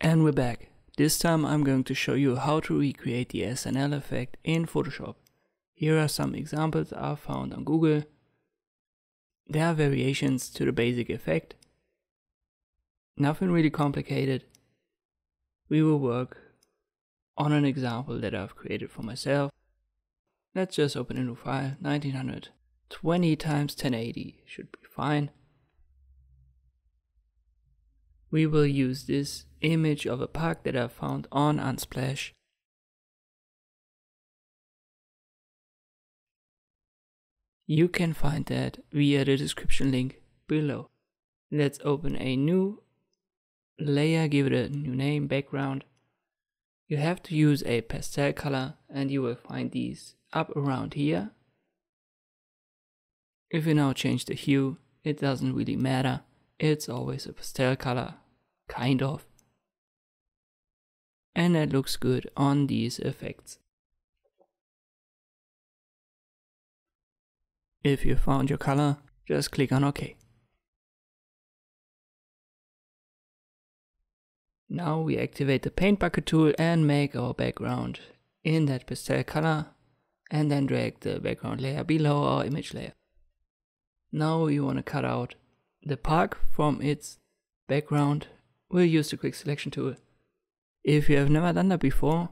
And we're back. This time I'm going to show you how to recreate the SNL effect in Photoshop. Here are some examples I found on Google. There are variations to the basic effect. Nothing really complicated. We will work on an example that I've created for myself. Let's just open a new file, 1920 times 1080 should be fine we will use this image of a park that I found on Unsplash. You can find that via the description link below. Let's open a new layer, give it a new name, background. You have to use a pastel color and you will find these up around here. If you now change the hue, it doesn't really matter it's always a pastel color, kind of. And it looks good on these effects. If you found your color, just click on OK. Now we activate the paint bucket tool and make our background in that pastel color and then drag the background layer below our image layer. Now we want to cut out the park from its background, we'll use the quick selection tool. If you have never done that before,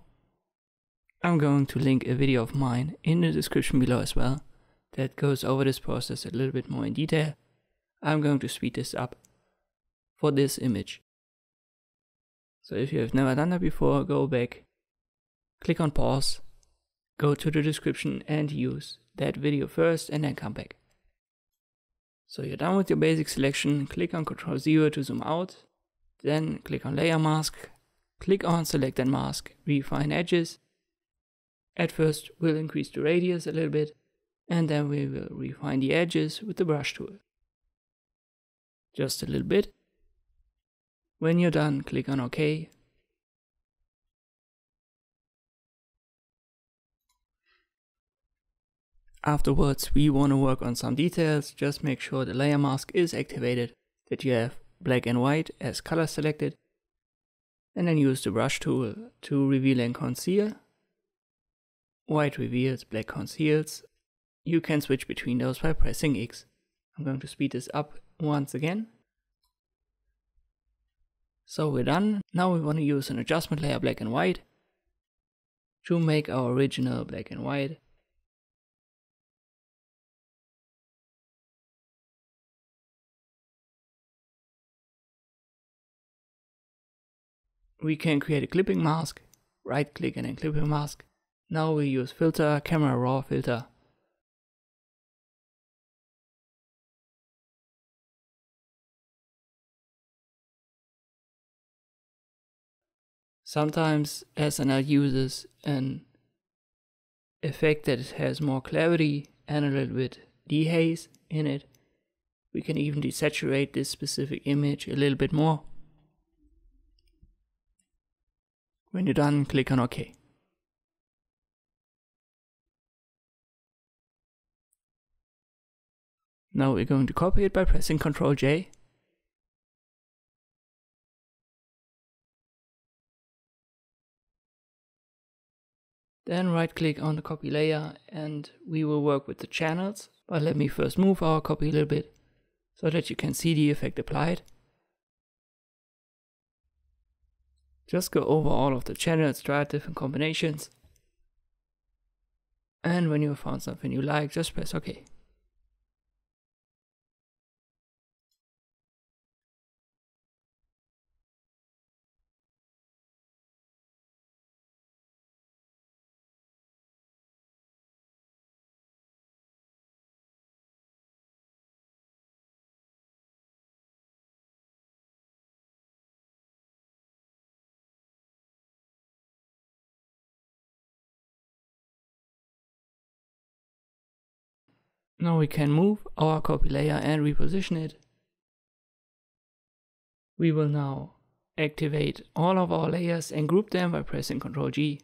I'm going to link a video of mine in the description below as well that goes over this process a little bit more in detail. I'm going to speed this up for this image. So if you have never done that before, go back, click on pause, go to the description and use that video first and then come back. So you're done with your basic selection, click on Ctrl 0 to zoom out, then click on Layer Mask, click on Select and Mask, refine edges. At first we'll increase the radius a little bit, and then we will refine the edges with the brush tool. Just a little bit. When you're done, click on OK, Afterwards, we want to work on some details, just make sure the layer mask is activated, that you have black and white as color selected, and then use the brush tool to reveal and conceal. White reveals, black conceals. You can switch between those by pressing X. I'm going to speed this up once again. So we're done. Now we want to use an adjustment layer black and white to make our original black and white we can create a clipping mask, right click and then clipping mask. Now we use filter, camera raw filter. Sometimes SNL uses an effect that has more clarity and a little bit dehaze in it. We can even desaturate this specific image a little bit more. When you're done, click on OK. Now we're going to copy it by pressing Ctrl J. Then right click on the copy layer and we will work with the channels. But let me first move our copy a little bit so that you can see the effect applied. Just go over all of the channels, try different combinations. And when you found something you like, just press OK. Now we can move our copy layer and reposition it. We will now activate all of our layers and group them by pressing Ctrl G.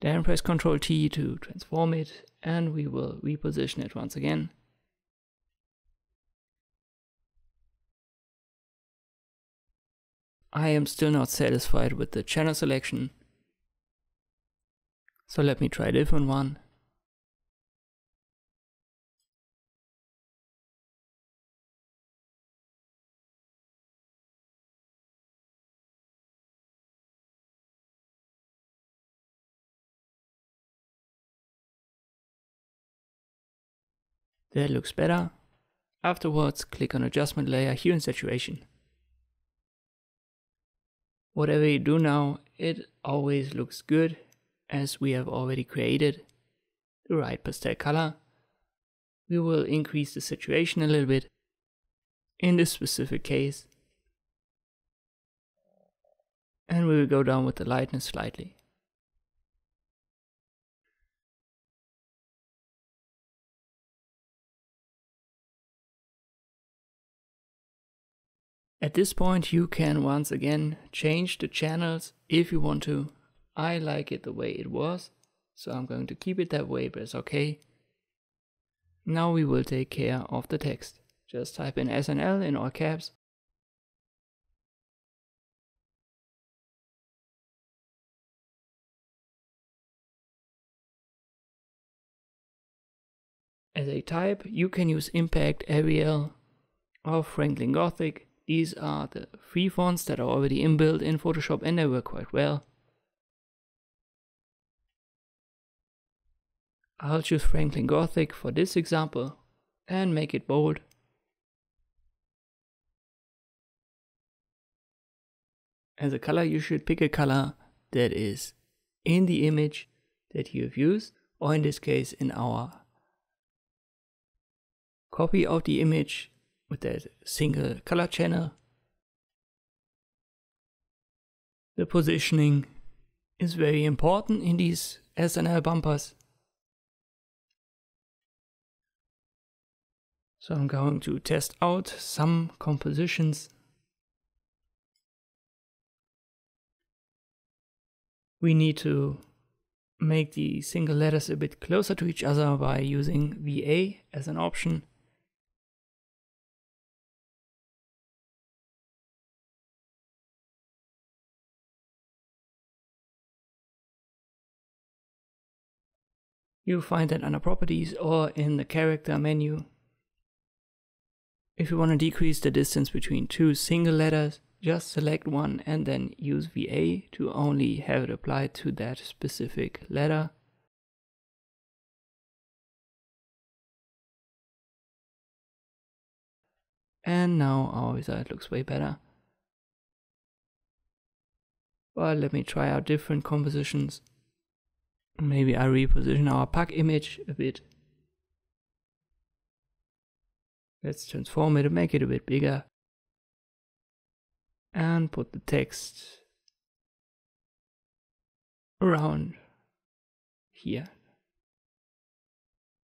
Then press Ctrl T to transform it and we will reposition it once again. I am still not satisfied with the channel selection. So let me try a different one. That looks better. Afterwards, click on adjustment layer Hue and saturation. Whatever you do now, it always looks good as we have already created the right pastel color. We will increase the saturation a little bit in this specific case. And we will go down with the lightness slightly. At this point you can once again change the channels if you want to. I like it the way it was, so I'm going to keep it that way, but it's okay. Now we will take care of the text. Just type in SNL in all caps. As a type, you can use Impact, Arial, or Franklin Gothic these are the free fonts that are already inbuilt in Photoshop and they work quite well. I'll choose Franklin Gothic for this example and make it bold. As a color, you should pick a color that is in the image that you have used, or in this case, in our copy of the image with that single color channel. The positioning is very important in these SNL bumpers. So I'm going to test out some compositions. We need to make the single letters a bit closer to each other by using VA as an option. You find that under properties or in the character menu. If you want to decrease the distance between two single letters, just select one and then use VA to only have it applied to that specific letter. And now our result looks way better. But let me try out different compositions. Maybe I reposition our pack image a bit. Let's transform it and make it a bit bigger. And put the text around here.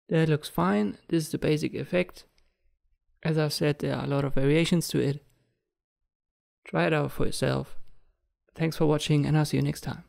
That looks fine. This is the basic effect. As I've said, there are a lot of variations to it. Try it out for yourself. Thanks for watching and I'll see you next time.